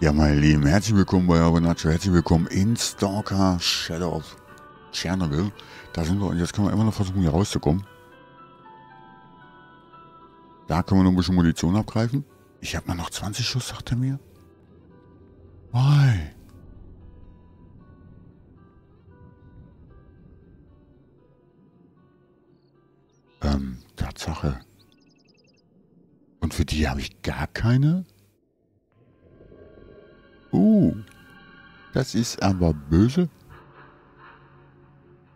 Ja, meine Lieben, herzlich willkommen bei Abonacho, herzlich willkommen in Stalker Shadow of Chernobyl. Da sind wir und jetzt können wir immer noch versuchen, hier rauszukommen. Da können wir noch ein bisschen Munition abgreifen. Ich habe noch 20 Schuss, sagt er mir. Why? Ähm, Tatsache. Und für die habe ich gar keine? Uh, das ist aber böse.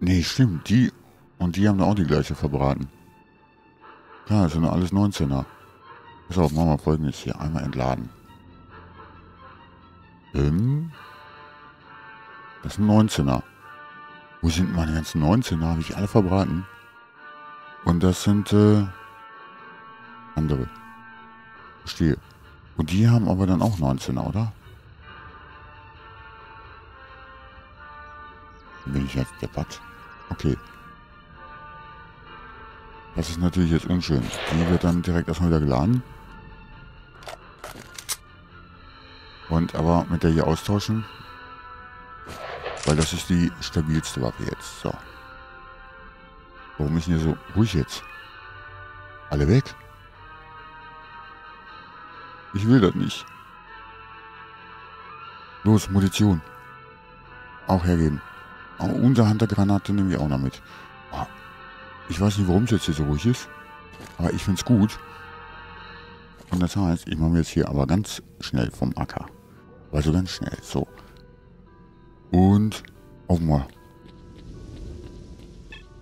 Nee, stimmt, die und die haben da auch die gleiche verbraten. Ja, das sind alles 19er. Pass auf, machen wir folgendes hier. Einmal entladen. Ähm, das sind 19er. Wo sind meine ganzen 19er? Habe ich alle verbraten. Und das sind äh, andere. Verstehe. Und die haben aber dann auch 19er, oder? Bin ich jetzt deppert? Okay. Das ist natürlich jetzt unschön. Die wird dann direkt erstmal wieder geladen. Und aber mit der hier austauschen. Weil das ist die stabilste Waffe jetzt. So. Warum ist denn hier so ruhig jetzt? Alle weg? Ich will das nicht. Los, Munition. Auch hergeben. Oh, Unterhantergranate nehme ich auch noch mit. Oh, ich weiß nicht, warum es jetzt hier so ruhig ist. Aber ich finde es gut. Und das heißt, ich mache mir jetzt hier aber ganz schnell vom Acker. Also ganz schnell. So. Und auf mal.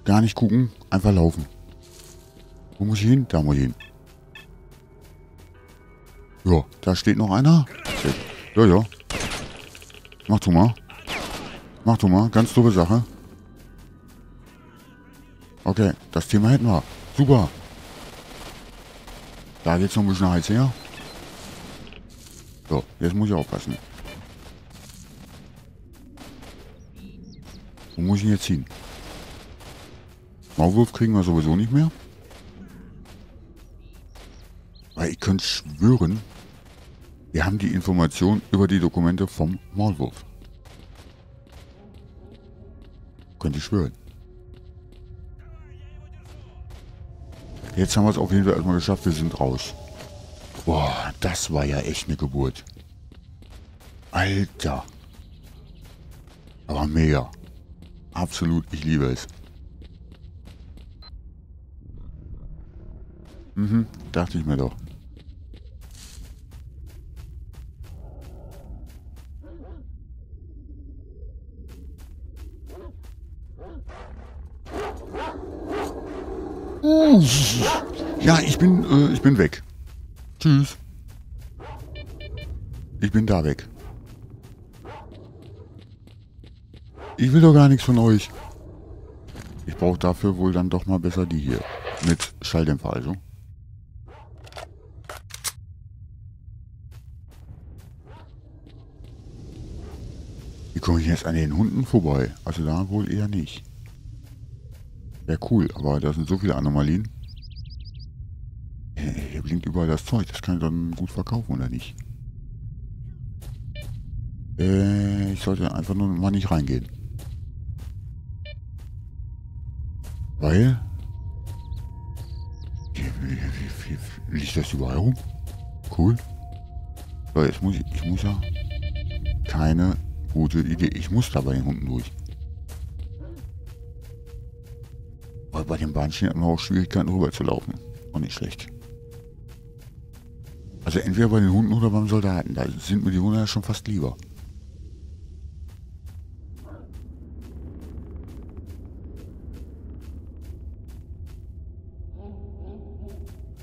Gar nicht gucken, einfach laufen. Wo muss ich hin? Da muss ich hin. Ja, da steht noch einer. Ja, ja. Mach du mal. Mach du mal, ganz doofe Sache. Okay, das Thema hätten wir. Super. Da geht's noch ein bisschen heiß her. So, jetzt muss ich aufpassen. Wo muss ich jetzt hin? Maulwurf kriegen wir sowieso nicht mehr. Weil ich könnte schwören, wir haben die Information über die Dokumente vom Maulwurf. Könnte ich schwören. Jetzt haben wir es auf jeden Fall erstmal geschafft. Wir sind raus. Boah, das war ja echt eine Geburt. Alter. Aber mega. Absolut, ich liebe es. Mhm, dachte ich mir doch. Bin, weg. Tschüss. Ich bin da weg. Ich will doch gar nichts von euch. Ich brauche dafür wohl dann doch mal besser die hier. Mit Schalldämpfer also. Wie komme ich jetzt an den Hunden vorbei? Also da wohl eher nicht. Ja, cool, aber da sind so viele Anomalien. Hier blinkt überall das Zeug. Das kann ich dann gut verkaufen, oder nicht? Äh, ich sollte einfach nur mal nicht reingehen. Weil... Hier, hier, hier, liegt das überall rum. Cool. So, jetzt muss ich... Ich muss ja... Keine gute Idee. Ich muss da bei den Hunden durch. Weil bei den Bahnschienen hat man auch Schwierigkeiten rüber zu laufen. Auch nicht schlecht. Also entweder bei den Hunden oder beim Soldaten. Da sind mir die Hunde ja schon fast lieber.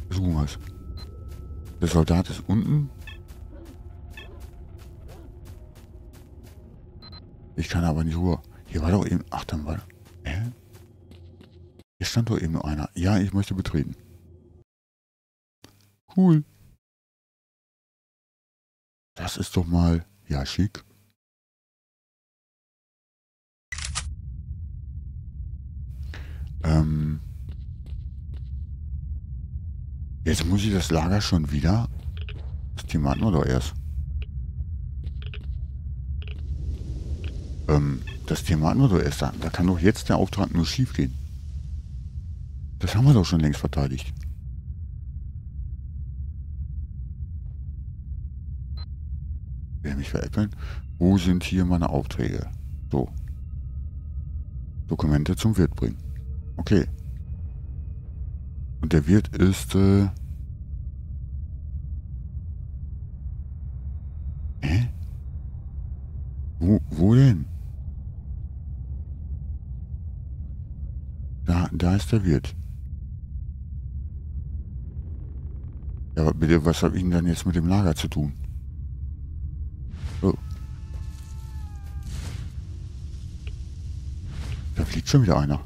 Versuchen wir. Der Soldat ist unten. Ich kann aber nicht rüber. Hier war doch eben... Ach, dann war... Hä? Hier stand doch eben nur einer. Ja, ich möchte betreten. Cool. Das ist doch mal, ja, schick. Ähm, jetzt muss ich das Lager schon wieder. Das Thema hatten wir erst. Ähm, das Thema hatten wir doch erst. Da kann doch jetzt der Auftrag nur schief gehen. Das haben wir doch schon längst verteidigt. Mich veräppeln? Wo sind hier meine Aufträge? So. Dokumente zum Wirt bringen. Okay. Und der Wirt ist, äh... Hä? Wo, wo denn? Da, da ist der Wirt. Ja, aber bitte, was habe ich denn dann jetzt mit dem Lager zu tun? Oh. Da fliegt schon wieder einer.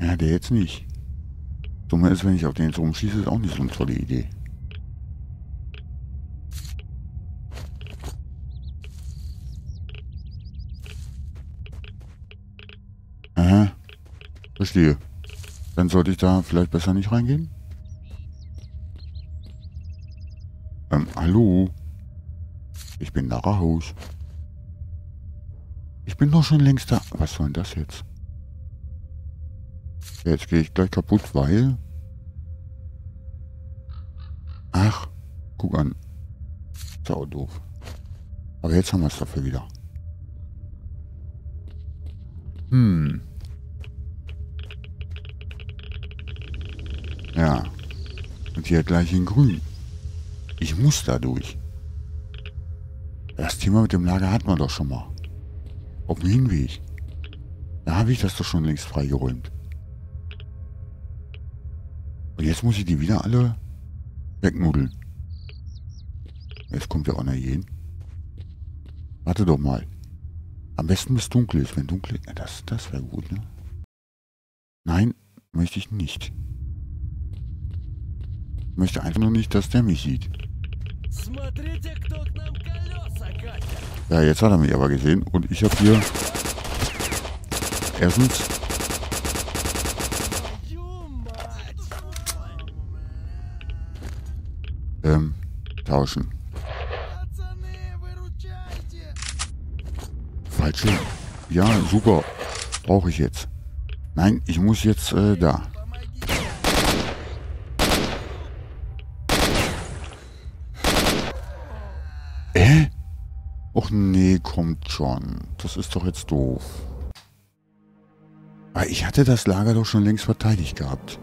Ja, der jetzt nicht. Dummer ist, wenn ich auf den jetzt rumschieße, ist auch nicht so eine tolle Idee. Aha. Verstehe. Dann sollte ich da vielleicht besser nicht reingehen? Ähm, hallo? Ich bin Lara Haus. Ich bin doch schon längst da. Was soll denn das jetzt? Jetzt gehe ich gleich kaputt, weil... Ach, guck an. Sau doof. Aber jetzt haben wir es dafür wieder. Hm. Ja. Und hier gleich in grün. Ich muss da durch. Thema mit dem Lager hat man doch schon mal. Auf dem Hinweg. Da habe ich das doch schon längst freigeräumt. Und jetzt muss ich die wieder alle wegnudeln. Jetzt kommt ja auch noch jeden. Warte doch mal. Am besten bis dunkel ist. Wenn dunkel ist, das, das wäre gut, ne? Nein, möchte ich nicht. Ich möchte einfach nur nicht, dass der mich sieht. Ja, jetzt hat er mich aber gesehen und ich habe hier erstens ähm, tauschen. Falsche. Ja, super. Brauche ich jetzt. Nein, ich muss jetzt äh, da. Äh? Och nee, kommt schon. Das ist doch jetzt doof. Aber ich hatte das Lager doch schon längst verteidigt gehabt.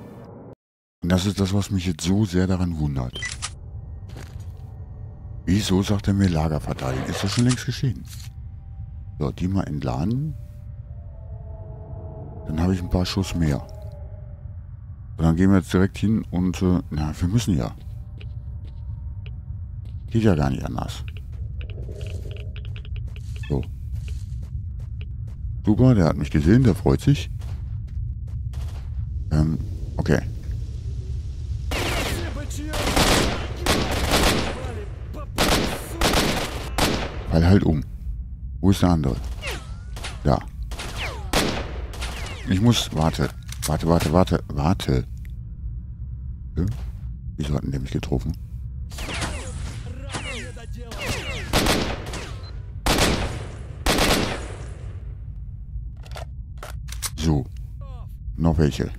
Und das ist das, was mich jetzt so sehr daran wundert. Wieso sagt er mir Lager verteidigen? Ist das schon längst geschehen. So, die mal entladen. Dann habe ich ein paar Schuss mehr. Und dann gehen wir jetzt direkt hin und, äh, na, wir müssen ja. Geht ja gar nicht anders. Super, der hat mich gesehen, der freut sich. Ähm, okay. Fall halt um. Wo ist der andere? Da. Ich muss... Warte. Warte, warte, warte. Warte. Hm? Wieso hat denn der mich getroffen? So. Noch welche.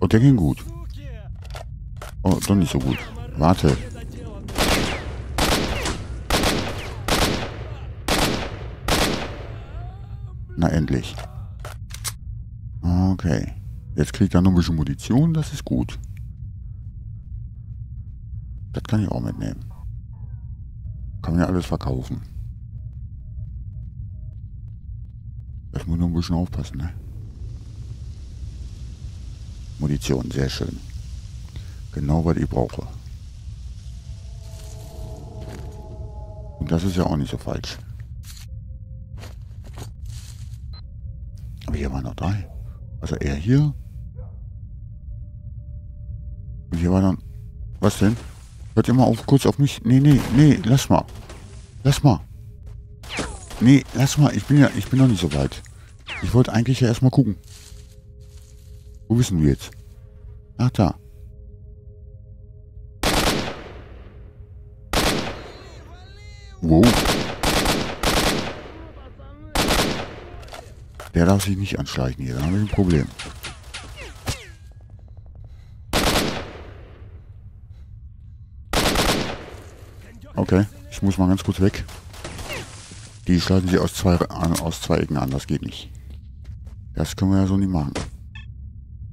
Und der ging gut. Oh, doch nicht so gut. Warte. Na endlich. Okay. Jetzt kriegt er noch ein bisschen Munition, das ist gut. Das kann ich auch mitnehmen. Kann ja alles verkaufen. Ich muss nur ein bisschen aufpassen, ne? Munition, sehr schön. Genau, was ich brauche. Und das ist ja auch nicht so falsch. Aber hier waren noch drei. Also er hier. Und hier war dann... Was denn? Hört ihr mal auf, kurz auf mich? Nee, nee, nee, lass mal. Lass mal. Nee, lass mal. Ich bin ja, ich bin noch nicht so weit. Ich wollte eigentlich ja erstmal gucken. Wo wissen wir jetzt? Ach, da. Wow. Der darf sich nicht anschleichen hier, da haben wir ein Problem. Okay, ich muss mal ganz kurz weg. Die schleichen sich aus zwei, aus zwei Ecken an, das geht nicht. Das können wir ja so nicht machen.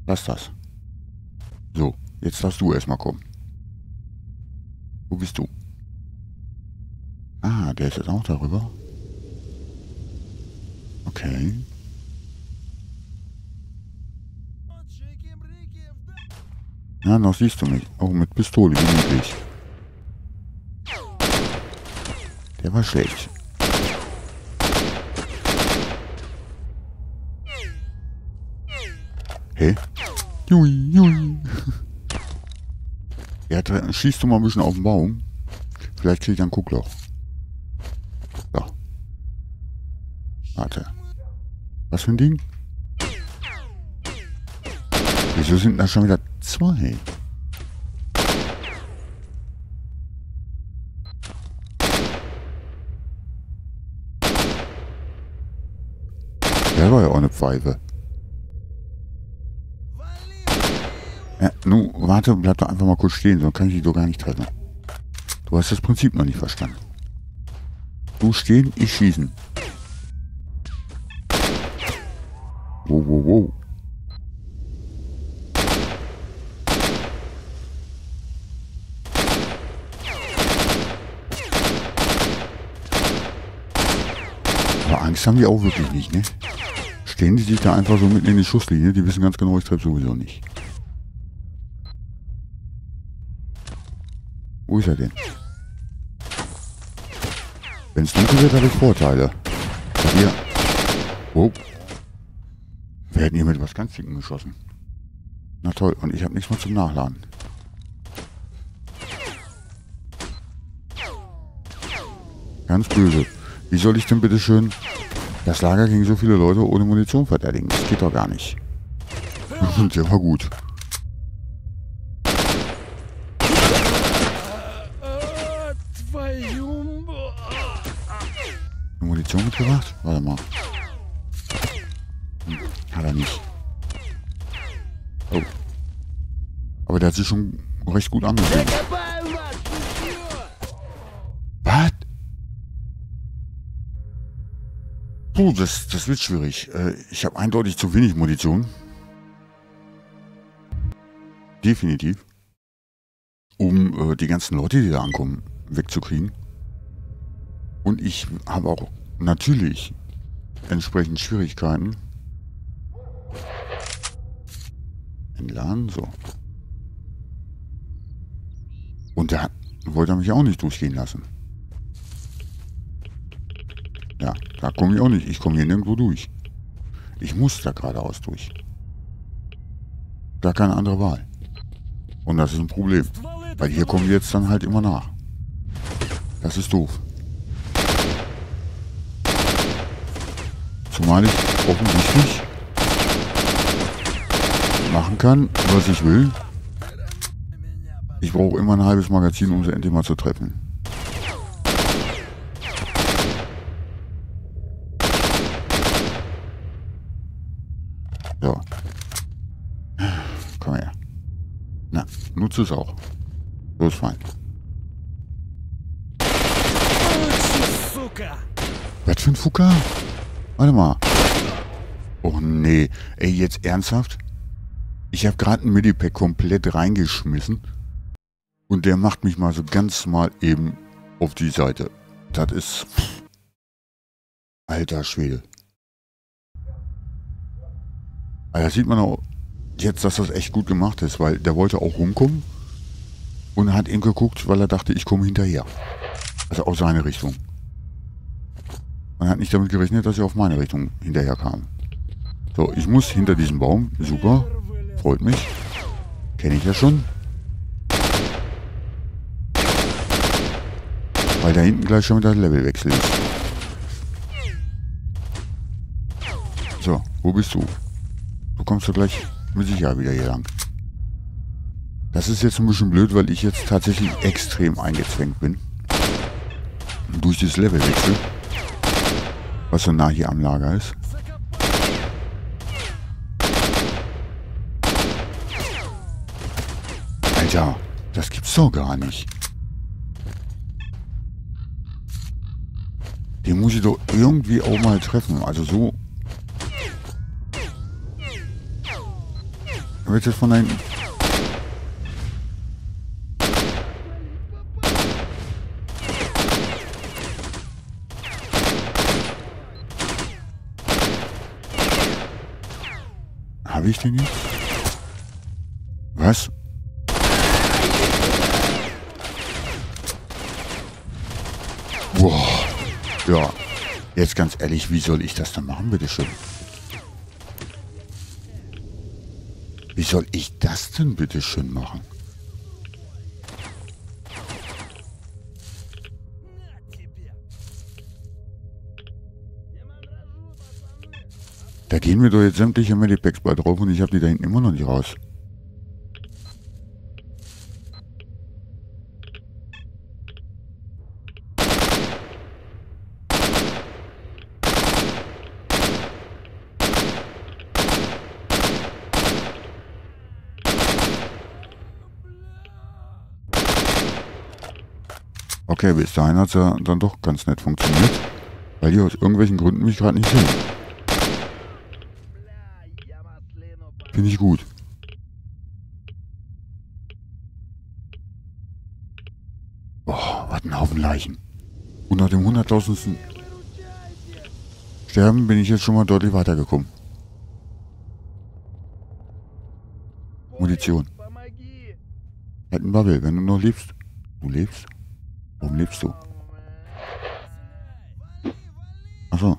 Lass das. So, jetzt darfst du erstmal kommen. Wo bist du? Ah, der ist jetzt auch darüber. Okay. Ja, noch siehst du mich. Auch mit Pistole, wie niedlich. Der war schlecht. Hä? Jui, jui. Ja, schießt du mal ein bisschen auf den Baum. Vielleicht kriege ich ein Guckloch. So. Warte. Was für ein Ding? Wieso sind da schon wieder zwei? Der war ja auch eine Pfeife. Nun, warte, bleib doch einfach mal kurz stehen, sonst kann ich dich doch gar nicht treffen. Du hast das Prinzip noch nicht verstanden. Du stehen, ich schießen. Wow, wow, wow. Aber Angst haben die auch wirklich nicht, ne? Stehen die sich da einfach so mitten in die Schusslinie, die wissen ganz genau, ich treffe sowieso nicht. Wo ist er denn? Wenn es dunkel wird, habe ich Vorteile. Hier. Oh. Wir hätten hier mit was ganz Dicken geschossen. Na toll, und ich habe nichts mehr zum Nachladen. Ganz böse. Wie soll ich denn bitte schön das Lager gegen so viele Leute ohne Munition verteidigen? Das geht doch gar nicht. Und der war gut. Mitgebracht? Warte mal. Hm, hat er nicht. Oh. Aber der hat sich schon recht gut angesehen. Was? Puh, das, das wird schwierig. Äh, ich habe eindeutig zu wenig Munition. Definitiv. Um äh, die ganzen Leute, die da ankommen, wegzukriegen. Und ich habe auch natürlich entsprechend Schwierigkeiten. Entladen, so. Und der wollte mich auch nicht durchgehen lassen. Ja, da komme ich auch nicht. Ich komme hier nirgendwo durch. Ich muss da geradeaus durch. Gar keine andere Wahl. Und das ist ein Problem. Weil hier kommen die jetzt dann halt immer nach. Das ist doof. Zumal ich offensichtlich machen kann, was ich will. Ich brauche immer ein halbes Magazin, um sie endlich mal zu treffen. So. Komm her. Na, nutze es auch. So ist fein. Was für ein Fuka? Warte mal. Oh nee. Ey, jetzt ernsthaft? Ich habe gerade ein Medipack komplett reingeschmissen. Und der macht mich mal so ganz mal eben auf die Seite. Das ist... Alter Schwede. Aber da sieht man auch jetzt, dass das echt gut gemacht ist, weil der wollte auch rumkommen und hat eben geguckt, weil er dachte, ich komme hinterher. Also aus seine Richtung. Man hat nicht damit gerechnet, dass er auf meine Richtung hinterher kam. So, ich muss hinter diesem Baum. Super. Freut mich. Kenne ich ja schon. Weil da hinten gleich schon wieder Levelwechsel ist. So, wo bist du? Du kommst doch gleich mit Sicherheit wieder hier lang. Das ist jetzt ein bisschen blöd, weil ich jetzt tatsächlich extrem eingezwängt bin. Durch das Levelwechsel was so nah hier am Lager ist. Alter, das gibt's doch gar nicht. Den muss ich doch irgendwie auch mal treffen. Also so... Wird jetzt von einem jetzt? Was? Boah. Ja. Jetzt ganz ehrlich, wie soll ich das dann machen, bitteschön? Wie soll ich das denn bitteschön machen? Da gehen wir doch jetzt sämtliche Medipacks bei drauf und ich habe die da hinten immer noch nicht raus. Okay, bis dahin hat es ja dann doch ganz nett funktioniert. Weil die aus irgendwelchen Gründen mich gerade nicht sehen. Finde ich gut. Boah, was ein Haufen Leichen. Und nach dem hunderttausendsten Sterben bin ich jetzt schon mal deutlich weitergekommen. Munition. Hätten Bubble, wenn du noch lebst. Du lebst? Warum lebst du? Achso.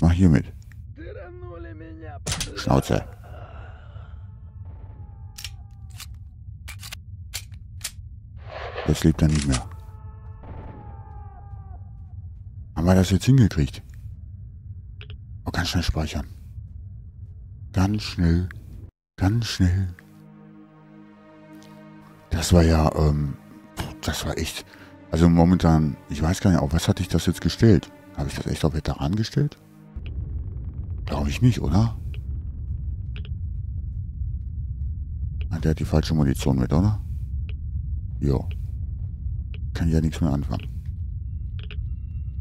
Mach hier mit. Schnauze. Jetzt lebt er nicht mehr. Haben wir das jetzt hingekriegt? Oh, ganz schnell speichern. Ganz schnell. Ganz schnell. Das war ja, ähm, das war echt... Also momentan, ich weiß gar nicht, auf was hatte ich das jetzt gestellt? Habe ich das echt auf Veteran gestellt? Glaube ich nicht, oder? Der hat die falsche Munition mit, oder? Jo. Kann ich ja nichts mehr anfangen.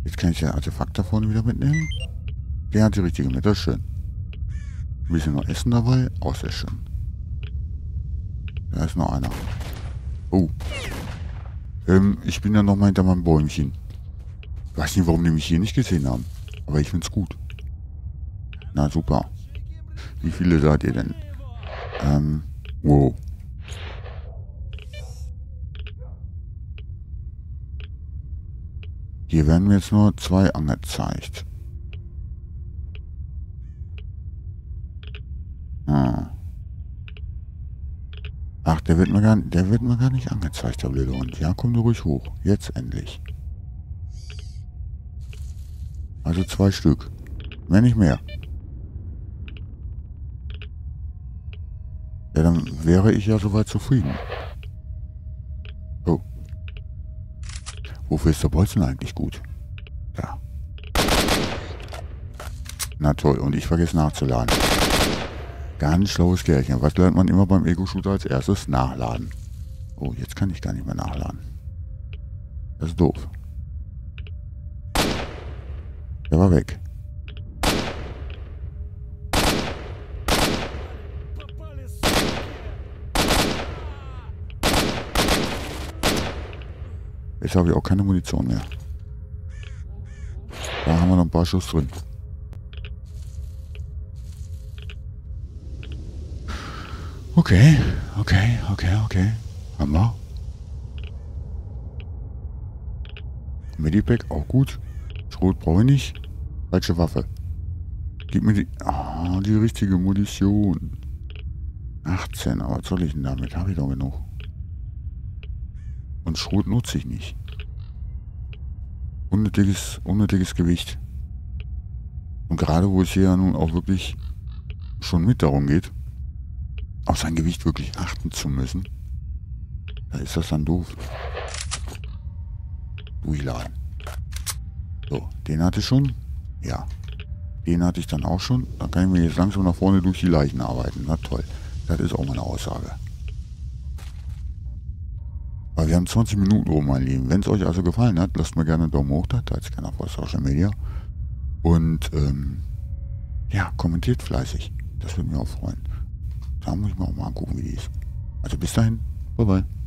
Jetzt kann ich ja Artefakt da vorne wieder mitnehmen. Der hat die richtige mit, das ist schön. Ein bisschen noch Essen dabei, auch sehr schön. Da ist noch einer. Oh. Ähm, ich bin ja noch mal hinter meinem Bäumchen. Weiß nicht, warum die mich hier nicht gesehen haben. Aber ich find's gut. Na super. Wie viele seid ihr denn? Ähm, wow. Hier werden mir jetzt nur zwei angezeigt. Hm. Ach, der wird mir gar, der wird mir gar nicht angezeigt, der blöde Hund. Ja, komm du ruhig hoch. Jetzt endlich. Also zwei Stück. Wenn nicht mehr. Ja, dann wäre ich ja soweit zufrieden. Oh. Wofür ist der Bolzen eigentlich gut? Da. Na toll, und ich vergesse nachzuladen. Ganz schlaues Gärchen. Was lernt man immer beim Ego-Shooter als erstes? Nachladen. Oh, jetzt kann ich gar nicht mehr nachladen. Das ist doof. Der war weg. Jetzt habe ich auch keine Munition mehr. Da haben wir noch ein paar Schuss drin. Okay, okay, okay, okay. Haben wir. Medipack auch gut. Schrot brauche ich nicht. Falsche Waffe. Gib mir die... Ah, die richtige Munition. 18, aber was soll ich denn damit? Habe ich doch genug. Und Schrot nutze ich nicht. Unnötiges, unnötiges Gewicht. Und gerade wo es hier ja nun auch wirklich schon mit darum geht, auf sein Gewicht wirklich achten zu müssen, da ist das dann doof. Durchladen. So, den hatte ich schon. Ja. Den hatte ich dann auch schon. Dann kann ich mir jetzt langsam nach vorne durch die Leichen arbeiten. Na toll. Das ist auch meine Aussage. Aber wir haben 20 Minuten rum, mein Lieben. Wenn es euch also gefallen hat, lasst mir gerne einen Daumen hoch da, teilt gerne auf Social Media. Und ähm, ja, kommentiert fleißig. Das würde mich auch freuen. Da muss ich mir auch mal angucken, wie die ist. Also bis dahin. Bye bye.